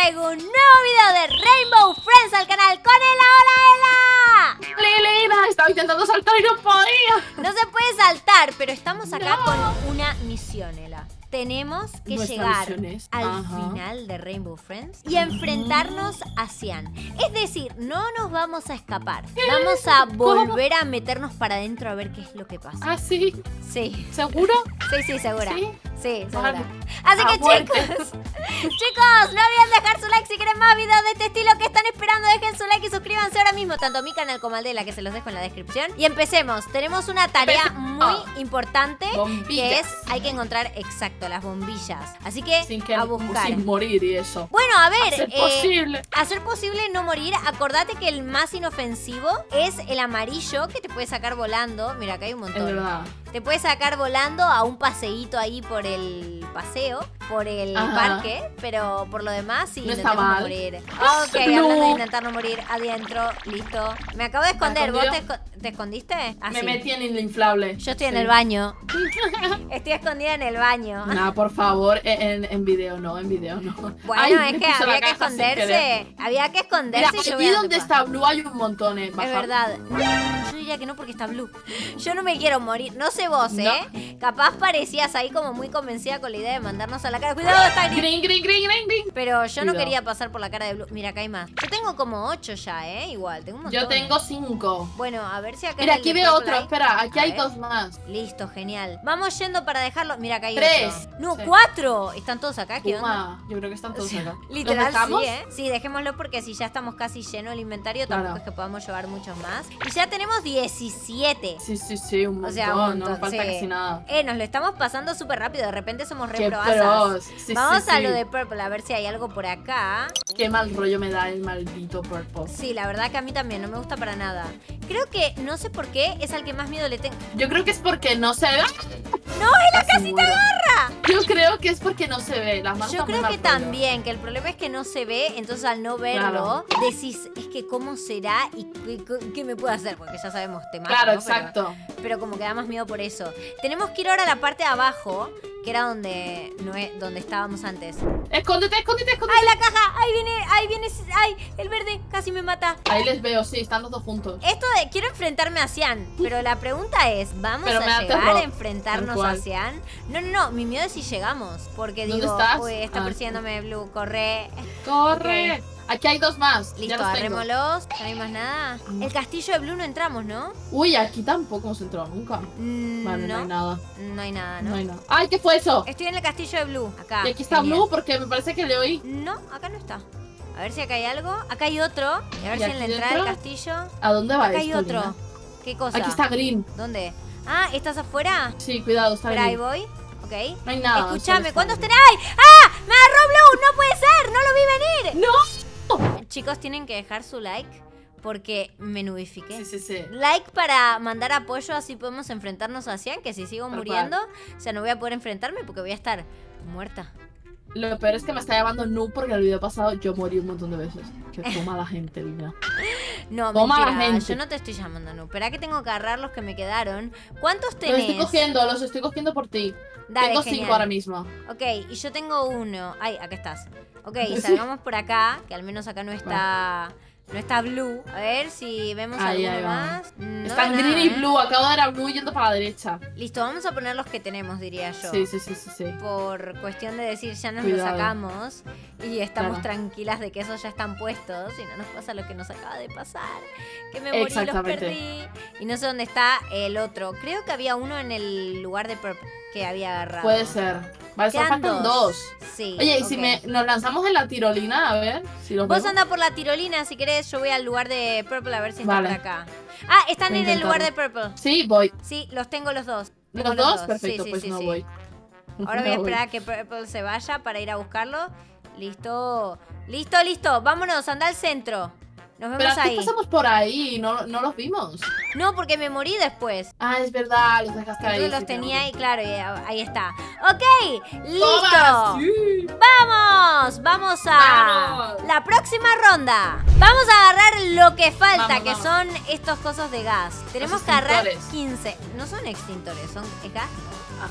traigo un nuevo video de Rainbow Friends al canal con el Hola Ela. Lilina, estaba intentando saltar y no podía. No se puede saltar, pero estamos acá No. con una misión, Ela. Tenemos que Nuestra llegar al ajá. final de Rainbow Friends y enfrentarnos a Cian. Es decir, no nos vamos a escapar. Vamos a volver a meternos para adentro a ver qué es lo que pasa. Ah, sí, Sí, ¿seguro? sí, sí, segura. Sí. Sí, segura. Vale. Así que chicos, chicos, no olviden dejar su like si quieren más videos de este estilo que están esperando. Dejen su like y suscríbanse ahora mismo, tanto a mi canal como al de la que se los dejo en la descripción. Y empecemos. Tenemos una tarea muy importante que es hay que encontrar exacto las bombillas. Así que Sin, que, a buscar. sin morir y eso. Bueno, a ver, Hacer eh, posible. hacer posible no morir. Acordate que el más inofensivo es el amarillo que te puede sacar volando. Mira, acá hay un Es montón. verdad. Te puede sacar volando a un paseíto ahí por el paseo, por el Ajá. parque, pero por lo demás sí No intentemos mal. morir. Ok, No. hablando de intentar no morir, adentro, listo. Me acabo de esconder, ¿vos te, esco- te escondiste? Ah, Me metí en el inflable. Yo estoy en el baño. Estoy escondida en el baño. Nah, por favor, en, en, en video no, en video no. Bueno, Ay, es que había que esconderse. Había que Mira, esconderse y yo aquí donde está Blue hay un montón, eh. Es verdad. Yo diría que no porque está blue. Yo no me quiero morir. No sé vos, No. ¿eh? Capaz parecías ahí como muy convencida con la idea de mandarnos a la cara. Cuidado, está Green, green, green, green. Pero yo no quería pasar por la cara de Blue. Mira, acá hay más. Yo tengo como ocho ya, ¿eh? Igual, tengo un montón. Yo tengo cinco. Bueno, a ver si acá. Mira, aquí veo otro. Espera, aquí A hay ver. dos más. Listo, genial. Vamos yendo para dejarlo. Mira, acá hay Tres. otro. No, Sí. cuatro. ¿Están todos acá? ¿Qué onda? Yo creo que están todos acá. ¿Los Literal, dejamos? sí, ¿eh? Sí, dejémoslo porque si ya estamos casi lleno el inventario, tampoco Claro. es que podamos llevar muchos más. Y ya tenemos 17. Sí, sí, sí, un montón. O sea, un montón, no falta sí. casi nada. Eh, nos lo estamos pasando súper rápido. De repente somos re. Sí, Vamos sí, a lo de Purple, a ver si hay algo por acá. Qué mal rollo me da el maldito purple. Sí, la verdad que a mí también no me gusta para nada. Creo que, no sé por qué, es al que más miedo le tengo. Yo creo que es porque no se ve. ¡No, él Casi te agarra! Yo creo que es porque no se ve. Las manos Yo creo que también, que el problema es que no se ve, entonces al no verlo, decís, es que cómo será y qué, qué- qué me puede hacer, porque ya sabemos, te mato, Claro, exacto. Pero, como que da más miedo por eso. Tenemos que ir ahora a la parte de abajo, que era donde, no es, donde estábamos antes. Escóndete, escóndete, escóndete. ¡Ay, la caja! ¡Ahí viene! ¡Ahí viene! ¡Ay, el verde! Casi me mata. Ahí les veo, sí, están los dos juntos. Esto de quiero enfrentarme a Cian, pero la pregunta es, ¿vamos Pero a llegar a enfrentarnos a. Cian? No, no, no, mi miedo es si llegamos, porque ¿Dónde digo, estás? uy, está Ah. persiguiéndome Blue, corre. ¡Corre! Aquí hay dos más. Listo, agarrémoslos, no hay más nada. Mm. El castillo de Blue no entramos, ¿no? Uy, aquí tampoco hemos entrado nunca. Mm, Vale, no, no, hay nada. no hay nada, ¿no? No hay nada. ¡Ay, qué fue eso! Estoy en el castillo de Blue, acá. y aquí está genial. Blue porque me parece que le oí. No, acá no está. A ver si acá hay algo. Acá hay otro. Y a ver ¿Y si en la entrada del castillo. ¿A dónde va Acá hay otro. Lina? ¿Qué cosa? Aquí está Green. ¿Dónde? Ah, ¿estás afuera? Sí, cuidado, está Por ahí Green. voy. Ok. No hay nada. Escúchame, ¿cuántos Green. tenés? ¡Ay! ¡Ah! ¡Me agarró Blue! ¡No puede ser! ¡No lo vi venir! ¡No! Chicos, tienen que dejar su like porque me nubifiqué. Sí, sí, sí. Like para mandar apoyo, así podemos enfrentarnos a Cian, que si sigo muriendo, o sea, no voy a poder enfrentarme porque voy a estar muerta. Lo peor es que me está llamando Noob porque el video pasado yo morí un montón de veces. Que toma la gente, Lina. No, Toma la mentira, gente. yo no te estoy llamando, no. Espera que tengo que agarrar los que me quedaron. ¿Cuántos Los tenés? estoy cogiendo, los estoy cogiendo por ti. Dale, Tengo genial. cinco ahora mismo. Ok, y yo tengo uno. Ay, acá estás. Ok, salgamos por acá, que al menos acá no está. No está blue. A ver si vemos Ahí, alguno ahí más. No Están Green y ¿eh? Blue. Acabo de ver a Blue yendo para la derecha. Listo, vamos a poner los que tenemos, diría yo. Sí, sí, sí, sí, sí. Por cuestión de decir, ya nos Cuidado. lo sacamos y estamos Claro. tranquilas de que esos ya están puestos y no nos pasa lo que nos acaba de pasar. Que me morí, los perdí. Y no sé dónde está el otro. Creo que había uno en el lugar de Purple que había agarrado. Puede ser. Vale, solo Quedan faltan dos. dos. Sí. Oye, y si me, nos lanzamos en la tirolina, a ver si los Vos anda por la tirolina, si querés, yo voy al lugar de Purple a ver si está Vale. por acá. Ah, están Voy a en el lugar de. Purple. Sí, voy. Sí, los tengo los dos. Tengo ¿Los dos? Perfecto, sí, pues sí, no sí. voy. Ahora voy a esperar a que Purple se vaya para ir a buscarlo. Listo. Listo, listo. Vámonos, anda al centro. Nos Pero vemos aquí ahí. pasamos por ahí y no, no los vimos. No, porque me morí después. Ah, es verdad, los dejaste ahí. Entonces los sí, tenía ahí, claro, y ahí está. Ok, listo. Vamos, vamos a Vamos. la próxima ronda. Vamos a agarrar lo que falta, Vamos, que vamos. son estos cosos de gas. Tenemos que agarrar extintores. 15. No son extintores, son gas. Ah,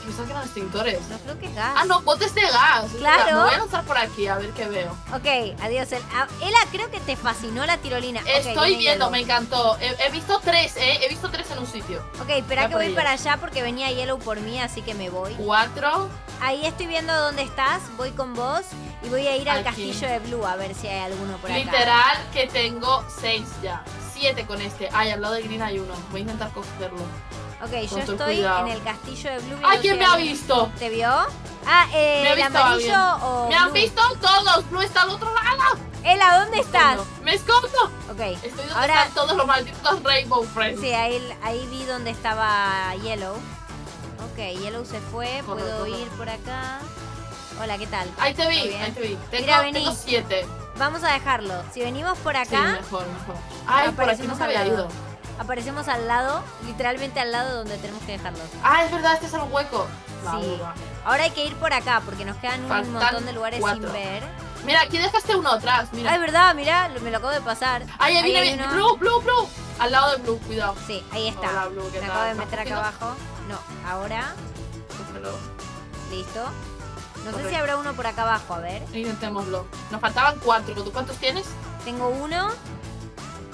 pensaba que eran extintores. No creo que gas. Ah, no, botes de gas. Claro. Me voy a lanzar por aquí a ver qué veo. Ok, adiós. El- ah, Ela, creo que te fascinó la tirolina. Estoy viene viendo, me encantó. He, he visto tres, ¿eh? He visto tres en un sitio. Ok, espera que voy para allá porque venía Yellow por mí, así que me voy. Cuatro. Ahí estoy viendo dónde estás, voy con vos y voy a ir al Aquí. castillo de Blue a ver si hay alguno por acá. Literal que tengo seis ya. Siete con este. Ay, al lado de Green hay uno. Voy a intentar cogerlo. Ok, yo Con todo estoy cuidado. en el castillo de Blue. ¡Ay, quién me ha visto! ¿Te vio? Ah, eh, Me ha ¿el visto amarillo alguien. o ¡Me han Blue? visto todos! ¡Blue está al otro lado! Ela, ¿dónde estás? ¡Me escondo! Ok, Estoy donde Ahora- están todos los malditos Rainbow Friends. sí, ahí, ahí vi dónde estaba Yellow. Ok, Yellow se fue, Corre, puedo corre. ir por acá. Hola, ¿qué tal? Ahí te ¿Todo vi, ahí te vi. Tengo, Mira, vení. tengo siete. Vamos a dejarlo. Si venimos por Sí, acá, mejor, mejor. Ay, por aquí no Aparecemos se al había lado. ido. aparecemos al lado, literalmente al lado donde tenemos que dejarlos. Ah, es verdad, este es el hueco. La Sí. uva. Ahora hay que ir por acá porque nos quedan un montón de lugares cuatro. sin ver. Mira, aquí dejaste uno atrás, Ah, es verdad, mira, me lo acabo de pasar. Ahí, ahí viene, viene. Blue, Blue, Blue. Al lado de Blue, cuidado. Sí, ahí está. Hola, Blue, ¿qué me tal? acabo de ¿Estás meter acá abajo. No, ahora, listo. No sé si habrá uno por acá abajo, a ver. Intentémoslo. Nos faltaban cuatro. ¿Tú cuántos tienes? Tengo uno.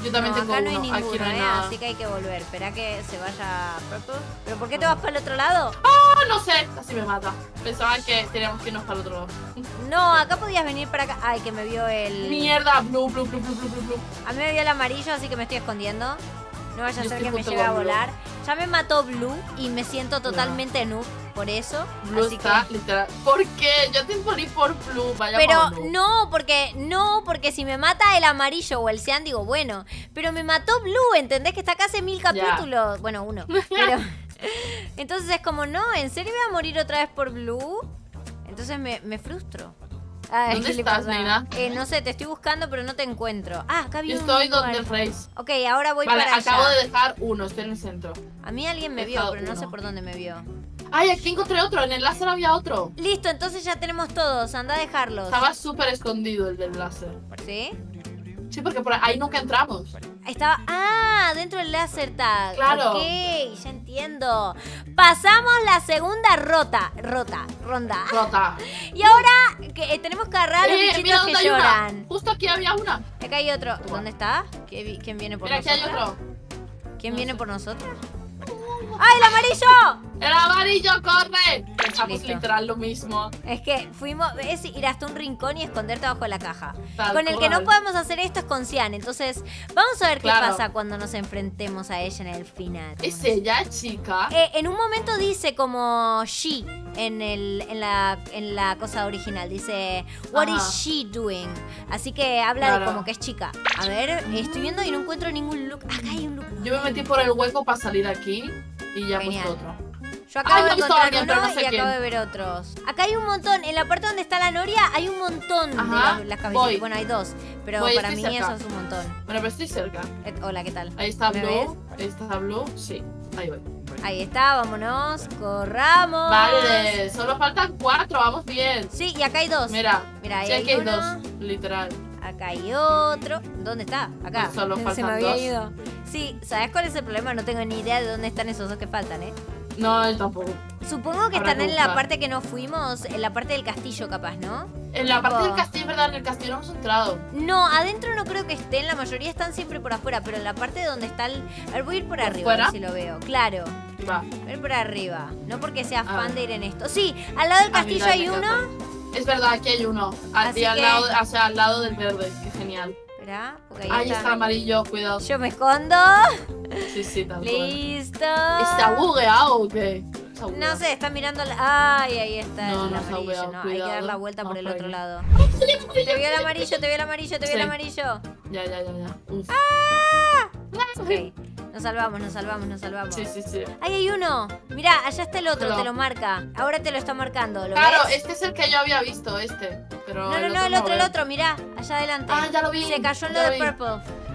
Yo también no, tengo acá uno. no hay ninguno, Aquí no hay eh, nada. así que hay que volver. Espera que se vaya Purple. ¿Pero por qué te vas para el otro lado? Ah, no sé. Casi me mata. Pensaba que teníamos que irnos para el otro lado. No, acá podías venir para acá. Ay, que me vio el... Mierda. Blue, blue, blue, blue, blue, blue. A mí me vio el amarillo, así que me estoy escondiendo. No vaya a ser que me llegue a Blue. volar. Ya me mató Blue y me siento totalmente noob por eso. Blue así está que... literal. ¿Por qué? Yo te morí por Blue. Vaya Pero como Blue. no, porque no, porque si me mata el amarillo o el cian, digo, bueno. Pero me mató Blue, ¿entendés? Que está acá hace mil capítulos. Bueno, uno. Pero. Entonces es como, no, ¿en serio voy a morir otra vez por Blue? Entonces me, me frustro. ¿Dónde ¿qué le estás, nena? Eh, no sé, te estoy buscando, pero no te encuentro. Ah, acá vi estoy donde Race. Ok, ahora voy Vale, para acabo allá. de dejar uno. Estoy en el centro. A mí alguien me he vio, pero no sé por dónde me vio. Ay, aquí encontré otro. En el láser había otro. Listo, entonces ya tenemos todos. Anda a dejarlos. Estaba súper escondido el del láser. ¿Sí? Sí, porque por ahí nunca entramos. Estaba. Ah, dentro del laser tag. Claro. Ok, ya entiendo. Pasamos la segunda rota. Rota, ronda. Rota. Y ahora que, eh, tenemos que agarrar a los Eh, mira bichitos dónde que hay una. lloran. Justo aquí había una. Acá hay otro. ¿Dónde está? ¿Qué vi- ¿Quién viene por Mira, aquí nosotros? hay otro. ¿Quién No viene sé. por nosotros? ¡Ay, el amarillo! ¡El amarillo corre! Pensamos Listo. literal lo mismo. Es que fuimos, es ir hasta un rincón y esconderte abajo de la caja. Tal con el que no podemos hacer esto es con Cian. Entonces, vamos a ver qué Claro. pasa cuando nos enfrentemos a ella en el final. ¿Es ella, chica? Eh, en un momento dice como she en, el, en, la, en la cosa original. Dice, what Ajá. is she doing? Así que habla de Claro. como que es chica. A ver, estoy viendo y no encuentro ningún look. Acá hay un look. Yo me metí por el hueco para salir aquí y ya puesto otro. Yo acabo Ay, de encontrar a alguien, uno no sé y acabo quién. de ver otros. Acá hay un montón. En la parte donde está la noria hay un montón de Ajá, las, las cabecitas. voy. Bueno, hay dos. Pero Voy, para mí cerca. eso es un montón. Bueno, pero estoy cerca. Eh, hola, ¿qué tal? Ahí está ¿Me Blue. Ahí está Blue. Sí, ahí voy. Ahí está, vámonos. Corramos. Vale, solo faltan cuatro, vamos bien. Sí, y acá hay dos. Mira, Mira, ahí sí, hay aquí hay uno. dos, literal. Acá hay otro. ¿Dónde está? Acá. Solo Se faltan me había dos. ido. Sí, ¿sabes cuál es el problema? No tengo ni idea de dónde están esos dos que faltan, ¿eh? No, él tampoco. Supongo que Habrá están en la parte que no fuimos, en la parte del castillo, capaz, ¿no? En la parte Tipo- del castillo, ¿verdad? En el castillo no hemos entrado. No, adentro no creo que estén, la mayoría están siempre por afuera, pero en la parte donde está el... A ver, voy a ir por, ¿Por arriba, a ver fuera? si lo veo. Claro, Va. voy a ir por arriba. No porque sea A fan de ir en esto. Sí, al lado del A mí castillo hay uno. Es verdad, aquí hay uno. Así al que- lado, o sea, al lado del verde. Qué genial. Espera, porque ahí, Ahí está. está amarillo, cuidado. Yo me escondo. Sí, sí, tal. Listo. ¿Está bugueado o qué? No sé, está mirando la... Ay, ahí está No, el no amarillo. bugueado, No, hay que dar cuidado. la vuelta por Vamos el por otro aquí. lado. Te vio el amarillo, te vio el amarillo, te vio el Sí. amarillo. Ya, ya, ya, ya. Uf. Ok, nos salvamos, nos salvamos, nos salvamos. Sí, sí, sí. Ahí hay uno. Mira, allá está el otro, Pero- te lo marca. Ahora te lo está marcando, ¿lo Claro, ves? este es el que yo había visto, este. Pero No, no, no, el otro, el veo. otro, mira, allá adelante. Ah, ya lo vi. Se cayó en lo de vi. Purple.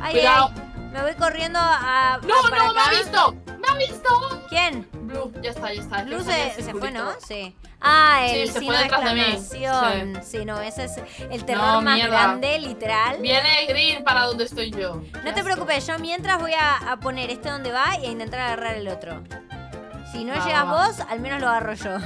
Ay, Cuidado. ay. Me voy corriendo a. a- No, para no, me ha visto. Me ha visto. ¿Quién? Blue, ya está, ya está. Blue se, se fue, ¿no? Sí. Ah, Sí, el se signo de exclamación. Sí. no, ese es el terror No, más mierda. grande, literal. Viene Green para donde estoy yo. No te preocupes, yo mientras voy a, a poner este donde va y a intentar agarrar el otro. Si no llegas vos, al menos lo agarro yo.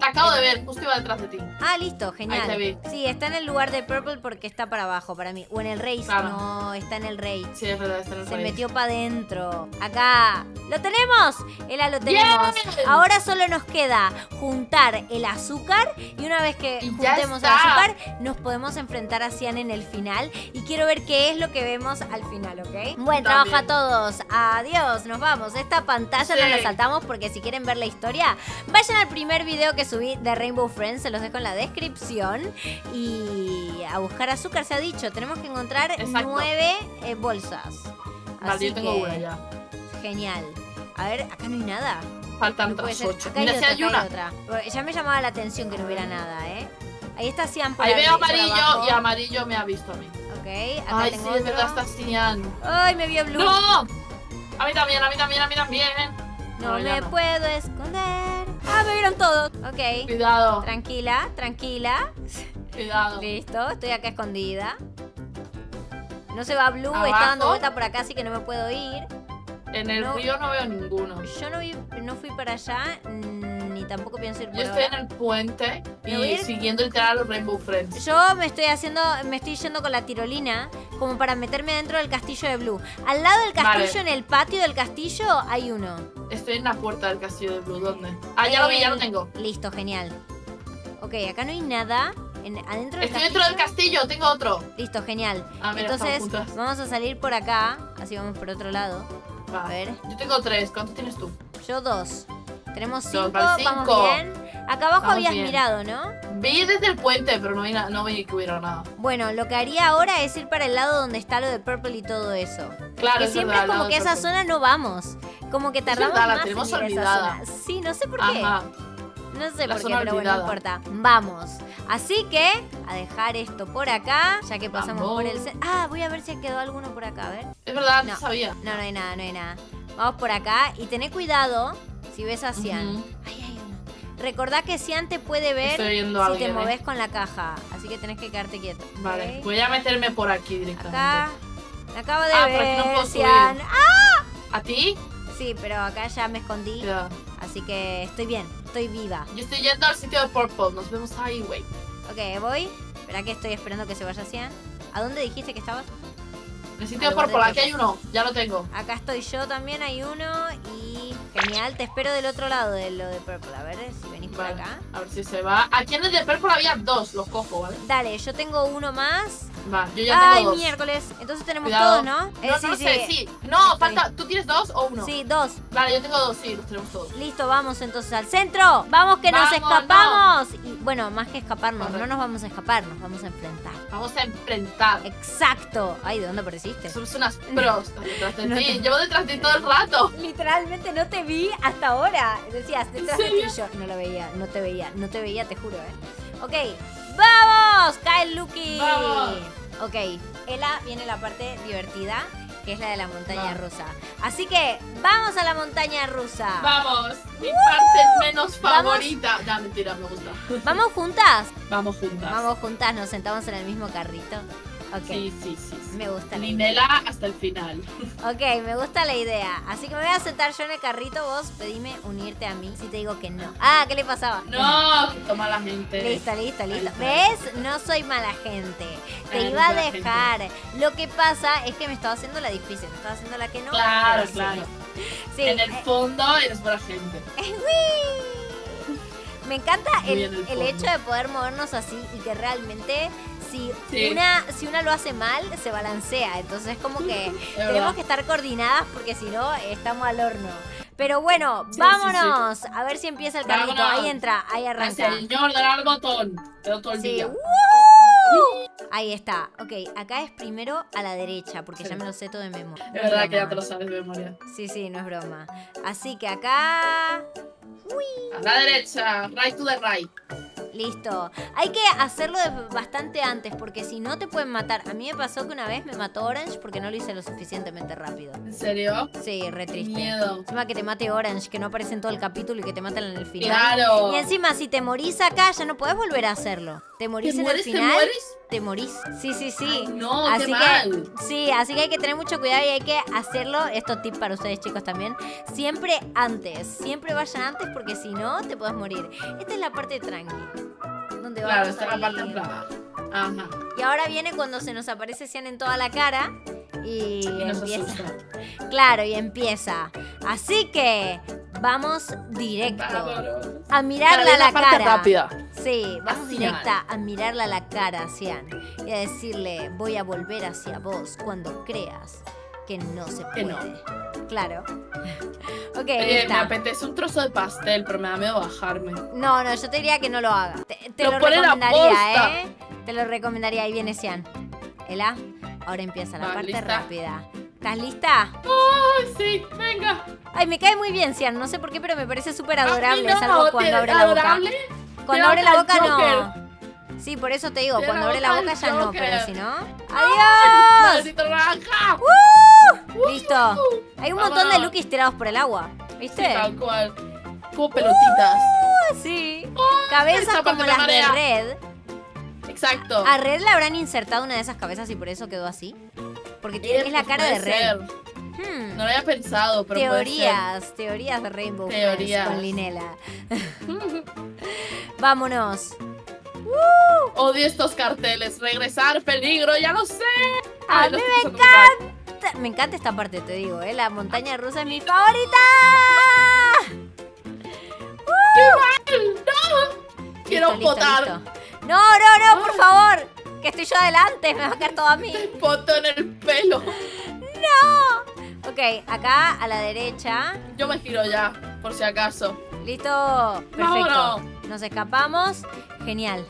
Te acabo de ver, justo iba detrás de ti. Ah, listo, genial. te vi. Sí, está en el lugar de Purple porque está para abajo para mí. O en el Race. Claro. No, está en el Race. Sí, es verdad, está en el Se metió para adentro. Acá. ¡Lo tenemos! Ela lo tenemos. Bien. Ahora solo nos queda juntar el azúcar. Y una vez que Y juntemos el azúcar, nos podemos enfrentar a Cian en el final. Y quiero ver qué es lo que vemos al final, ¿ok? Buen trabajo a todos. Adiós, nos vamos. Esta pantalla no Sí. la saltamos porque si quieren ver la historia, vayan al primer video que subí de Rainbow Friends. Se los dejo en la descripción. Y a buscar azúcar se ha dicho. Tenemos que encontrar Exacto. nueve eh, bolsas. Vale, Así yo tengo que, una ya. Genial. A ver, acá no hay nada. Faltan No otras ocho. Acá hay Mira, si otra, hay acá una. hay otra. Ya me llamaba la atención que no hubiera nada, ¿eh? Ahí está Cian por Ahí veo amarillo y amarillo me ha visto a mí. Ok, acá Ay, sí, tengo otro. verdad, está Cian. Ay, me vio Blue. ¡No! A mí también, a mí también, a mí también. No ya me no. puedo esconder. Ah, me vieron todos. Ok. Cuidado, Tranquila, tranquila. cuidado. Listo, estoy acá escondida. No se va Blue, está dando vuelta por acá, así que no me puedo ir. En el No. río no veo ninguno. Yo no, vi, no fui para allá, mm, ni tampoco pienso ir por Yo estoy ahora. en el puente y siguiendo literal los Rainbow Friends. Yo me estoy haciendo, me estoy yendo con la tirolina como para meterme dentro del castillo de Blue. Al lado del castillo, Vale. en el patio del castillo, hay uno. Estoy en la puerta del castillo de Blue. ¿Dónde? Ah, ya lo vi, ya lo En- tengo. Listo, genial. Ok, acá no hay nada. En- adentro Estoy dentro del castillo, tengo otro. Listo, genial. Ah, mira, Entonces, vamos a salir por acá. Así vamos por otro lado. Va. A ver. Yo tengo tres. ¿Cuántos tienes tú? Yo dos. Tenemos Dos, cinco, vale, vamos bien. Acá abajo Vamos habías bien. mirado, ¿no? Vi desde el puente, pero no vi, no vi que hubiera nada. Bueno, lo que haría ahora es ir para el lado donde está lo de Purple y todo eso. Claro, que es siempre verdad, es como que lado esa zona no vamos. Como que tardamos verdad, la más tenemos en ir a esa olvidada. zona. Sí, no sé por qué. Ajá. No sé La por qué, pero bueno, no importa. Vamos. Así que, a dejar esto por acá, ya que pasamos Vamos. por el... Ah, voy a ver si quedó alguno por acá, a ver. Es verdad, no No. sabía. No, no hay nada, no hay nada. Vamos por acá y tené cuidado si ves a Cian. Ujú. Ay, hay uno. Recordá que Cian te puede ver Estoy viendo a si te ¿eh? moves con la caja. Así que tenés que quedarte quieto. Vale, voy a meterme por aquí directamente. Acá. Me acabo de Ah, por aquí no ver, puedo subir. Cian. Ah, ¿A ti? sí, pero acá ya me escondí. Ya. Así que estoy bien, estoy viva. Yo estoy yendo al sitio de Purple. Nos vemos ahí, güey. Ok, voy. Espera que estoy esperando que se vaya Cian. ¿A dónde dijiste que estabas? El sitio del aquí hay uno. Ya lo tengo. Acá estoy yo también, hay uno. Y genial, te espero del otro lado de lo de Purple. A ver si venís por acá. A ver si se va. Aquí en el de Purple había dos. Los cojo, ¿vale? Dale, yo tengo uno más. Va, yo ya Ay, tengo dos. miércoles. Entonces tenemos Cuidado. todos, ¿no? Eh, No, sí, no lo sí. sé, sí. No, falta. ¿Tú tienes dos o uno? Sí, dos. Vale, yo tengo dos, sí, los tenemos todos. Listo, vamos entonces al centro. Vamos que nos Vamos, escapamos. Y bueno, más que escaparnos, Correcto. no nos vamos a escapar, nos vamos a enfrentar. Vamos a enfrentar. Exacto. Ay, ¿de dónde apareciste? Somos unas pros. Detrás de No ti. te- Llevo detrás de ti todo el rato. Literalmente no te vi hasta ahora. Decías, detrás de ti yo. No lo veía, no te veía, no te veía, te juro, ¿eh? Ok, ¡vamos! ¡Cae el Lucky! Vamos. Ok, Ela viene la parte divertida, que es la de la montaña rusa. Así que, ¡vamos a la montaña rusa! Vamos. Mi parte menos Vamos. favorita. Ya, mentira, me gusta. ¿Vamos juntas? Vamos juntas. Vamos juntas, nos sentamos en el mismo carrito. Ok, Sí, sí, sí. sí. me gusta la idea. Ninela hasta el final. Ok, me gusta la idea. Así que me voy a sentar yo en el carrito, vos pedime unirte a mí si te digo que no. Ah, ¿qué le pasaba? No, que toma la gente. Listo, listo, listo. ¿Ves? No soy mala gente. Te Eres iba a dejar. Lo que pasa es que me estaba haciendo la difícil. Me estaba haciendo la que no. Claro, claro. Sí. En el eh, fondo eres buena gente. ¡Uy! Me encanta el, el el hecho de poder movernos así y que realmente si Sí. una si una lo hace mal se balancea. Entonces como que tenemos que estar coordinadas porque si no estamos al horno. Pero bueno, Sí, sí, vámonos. A ver si empieza el carrito. Vámonos. Ahí entra, ahí arranca. señor dar al botón. Pero todo el Sí. día. ¡Woo! Ahí está. Ok, acá es primero a la derecha, porque Sí. ya me lo sé todo de memoria. Es verdad que ya te lo sabes de memoria. Sí, sí, no es broma. Así que acá. A la derecha, right to the right. Listo. Hay que hacerlo de bastante antes, porque si no te pueden matar. A mí me pasó que una vez me mató Orange porque no lo hice lo suficientemente rápido. ¿En serio? Sí, re triste. miedo. Encima que te mate Orange, que no aparece en todo el capítulo y que te matan en el final. Claro. Y encima, si te morís acá, ya no podés volver a hacerlo. te morís ¿Te en mueres, el te final. mueres? Te morís. Sí, sí, sí. Ay, no, así qué que mal. sí, así que hay que tener mucho cuidado y hay que hacerlo. Esto tip para ustedes chicos también. Siempre antes, siempre vayan antes porque si no te puedes morir. Esta es la parte tranqui. Donde Claro, vamos esta es la parte ahí. en plan. Ajá. Y ahora viene cuando se nos aparece Cian en toda la cara y, Y nos empieza. asusta. Claro, y empieza. Así que vamos directo Vámonos. a mirarla Para a la la parte cara. rápida. Sí, vamos directa a mirarla a la cara, Cian, y a decirle, voy a volver hacia vos cuando creas que no se puede. no. Claro. ok, me apetece un trozo de pastel, pero me da miedo bajarme. No, no, yo te diría que no lo hagas. Te, te Lo lo, recomendaría. ¿eh? Te lo recomendaría. Ahí viene Cian. Ela, ahora empieza la parte ¿lista? rápida. ¿Estás lista? Ay, sí, venga. Ay, me cae muy bien, Cian. No sé por qué, pero me parece súper adorable. No, salvo cuando abre la boca. adorable. Cuando abre la boca, no. Sí, por eso te digo, Te cuando abre la boca ya no, pero si no. ¡Adiós! ¡Maldito naranja! Listo. Hay un montón de lookies tirados por el agua. Sí, ¿Viste? tal cual. Como pelotitas. Ah, sí. Cabezas esa parte como las de. Red. Exacto. ¿A Red le habrán insertado una de esas cabezas y por eso quedó así? Porque tiene, es la cara de Red. Hmm. No lo había pensado, pero puede Teorías, teorías de Rainbow Friends Teorías. con Linela. Vámonos. Odio estos carteles. Regresar, peligro, ya lo sé. A mí me estoy pasando muy mal. Ta- Me encanta esta parte, te digo, ¿eh? La montaña rusa es mi favorita. ¡No! Quiero Listo, votar. listo. No, no, no, por favor. Que estoy yo adelante, me va a caer todo a mí. Voto en el pelo. No. Ok, acá a la derecha. Yo me giro ya, por si acaso. Listo. Perfecto. Vámonos. Nos escapamos. Genial.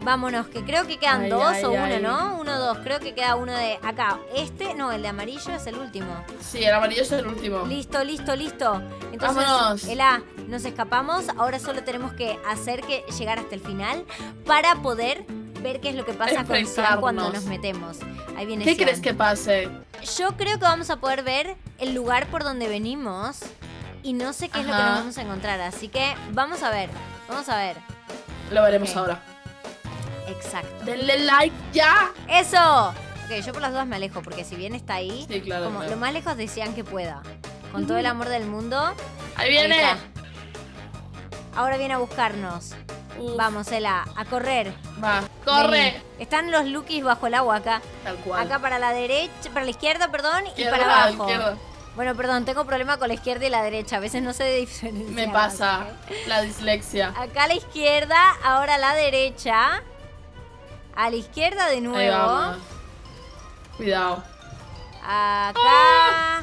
Vámonos, que creo que quedan Ay, dos ay, o uno, ay. ¿no? Uno o dos. Creo que queda uno de acá. Este, no, el de amarillo es el último. Sí, el amarillo es el último. Listo, listo, listo. Entonces, Vámonos. Ela, nos escapamos. Ahora solo tenemos que hacer que llegar hasta el final para poder ver qué es lo que pasa con Sam cuando nos metemos. Ahí viene ¿Qué crees que pase? Yo creo que vamos a poder ver el lugar por donde venimos y no sé qué es lo que nos vamos a encontrar, así que vamos a ver. Vamos a ver. Lo veremos ahora. Exacto. Denle like ya. ¡Eso! Ok, yo por las dudas me alejo porque si bien está ahí, Sí, claro. como claro. lo más lejos decían que pueda. Con todo el amor del mundo. Ahí viene. Ahora viene a buscarnos. Uf, Vamos, Ela, a correr. Va, corre. Vení. Están los Lukis bajo el agua acá. Tal cual. Acá para la derecha, para la izquierda, perdón, y para abajo. izquierda. Bueno, perdón, tengo problema con la izquierda y la derecha. A veces no sé diferenciar. Me pasa la dislexia. Acá a la izquierda, ahora a la derecha. A la izquierda de Ahí nuevo. Cuidado. Acá.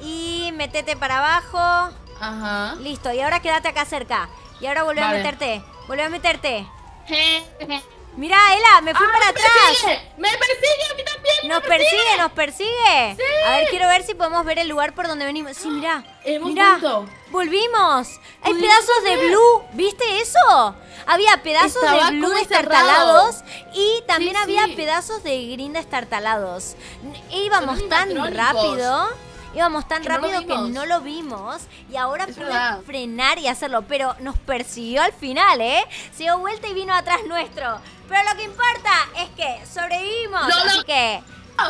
Y metete para abajo. Ajá. Listo, y ahora quédate acá cerca. Y ahora volvé a meterte. Volvé a meterte. Je, Mirá, Ela, me fui ¡Ah, para me atrás. persigue! ¡Me persigue Nos persigue, nos persigue. Sí. A ver, quiero ver si podemos ver el lugar por donde venimos. Sí, mirá. Hemos mirá. vuelto. Volvimos. Hay pedazos de blue. ¿Viste eso? Había pedazos Estaba de blue como estartalados y también Sí, había sí. pedazos de grinda estartalados. N- Íbamos tan rápido. Íbamos tan Que no rápido que no lo vimos y ahora Es pude verdad. frenar y hacerlo, pero nos persiguió al final, ¿eh? Se dio vuelta y vino atrás nuestro. Pero lo que importa es que sobrevivimos, Lo así que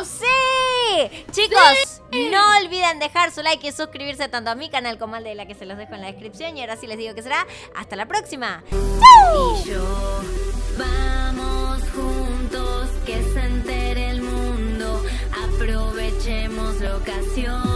¡Sí! Chicos, no olviden dejar su like y suscribirse tanto a mi canal como al de la que se los dejo en la descripción. Y ahora sí les digo que será hasta la próxima. y yo. Vamos juntos, que se entere el mundo. Aprovechemos la ocasión.